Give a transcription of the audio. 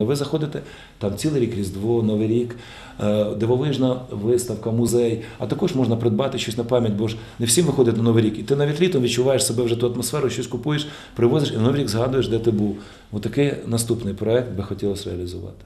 Ну, ви заходите там цілий рік Різдво, Новий рік, е, дивовижна виставка, музей. А також можна придбати щось на пам'ять, бо ж не всім виходить на Новий рік. І ти навіть літом відчуваєш себе вже ту атмосферу, щось купуєш, привозиш і на Новий рік згадуєш, де ти був. Отакий наступний проект би хотілося реалізувати.